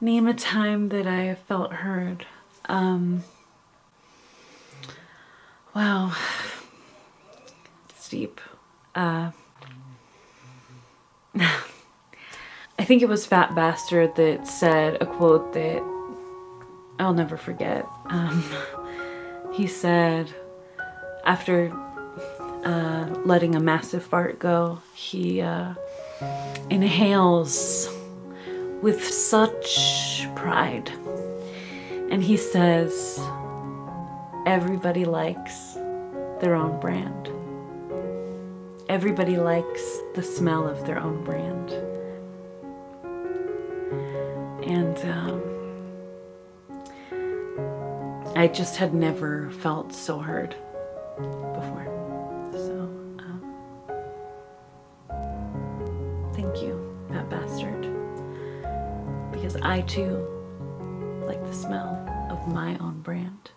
name a time that I felt heard. Um, wow, it's deep. Uh, I think it was Fat Bastard that said a quote that I'll never forget. Um, he said, after uh, letting a massive fart go, he uh, inhales with such pride. And he says, everybody likes their own brand. Everybody likes the smell of their own brand. And um, I just had never felt so heard before. So, um, thank you, Fat Bastard. Because I too like the smell of my own brand.